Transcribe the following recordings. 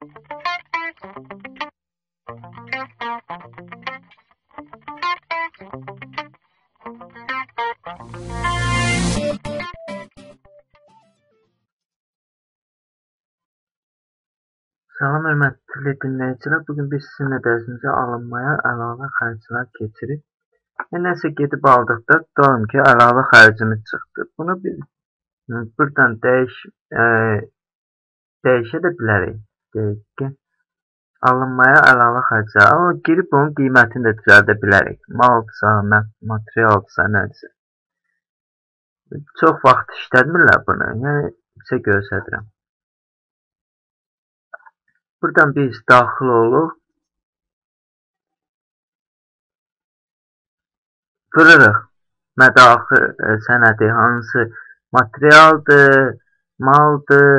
Salam hörmətli dinləyicilər. Bu gün biz sizinlə dərsimizə alınmaya əlavə xərclər keçirik. Yəni, nəsə gedib aldıqda tutalım ki, əlavə xərcimiz çıxdı. Bunu biz buradan dəyiş, ə, dəyişə də bilərik. Deyək ki, alınmaya əlavə xərclər. Amma girib onun qiymətini də düzəldə bilərik. Maldırsa, materialdısa, nədirsə. Çox vaxt işlətmirlər bunu. Yəni, sizə göstərirəm. Buradan biz daxil oluruq. Qırırıq. Mədaxil e, sənədi hansı materialdır, maldır,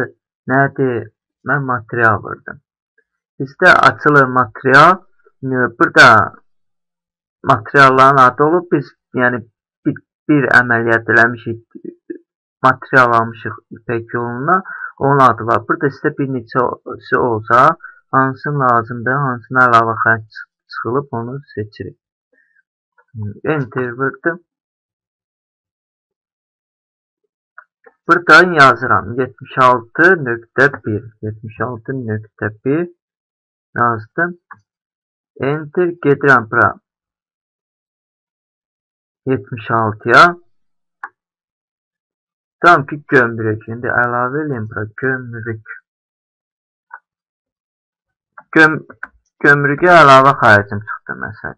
nədir? Mən material vurdum. Bizdə açılır material. Burada materialların adı olub. Biz yəni bir, bir əməliyyat eləmişik. Material almışıq ipək yoluna. Onun adı var. Burada sizə bir neçəsi olsa, hansı lazımdır, hansına əlavə xərc çıxılıb, onu seçirik. Enter vurdum. Buradan yazıram. 76.1 76.1 yazdım. Enter gedirəm bura. 76-ya. Tam ki gömrük. İndi əlavə eləyim bura gömrük. Göm gömrüyə əlavə xərcim çıxdı məsəl.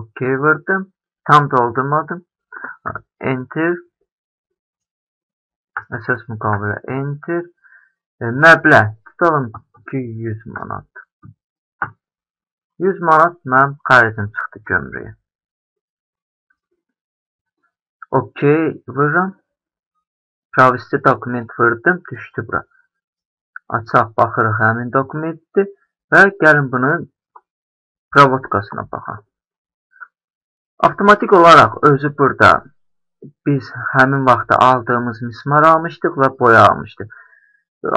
OK vurdum. Tam doldurmadım. Enter. Əsas müqavilə enter. E, məbləğ tutalım ki 100 manat. 100 manat mənim xərcim çıxdı gömrüyə. OK vururam. Pravistə dokument vurdum, düşdü bura. Açaq, baxırıq həmin dokumentdir və gəlin bunun provodkasına baxaq. Avtomatik olaraq özü burada biz həmin vaxtda aldığımız mismar almışdıq və boya almışdıq.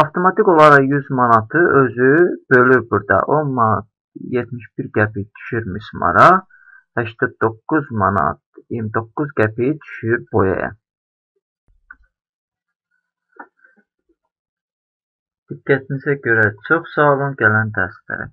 Avtomatik olaraq 100 manatı özü bölür burada. 10 manat 71 qəpik düşür mismara. 89 manat 29 qəpik düşür boyaya. Diqqətinizə görə çox sağ olun, gələn dərslərə.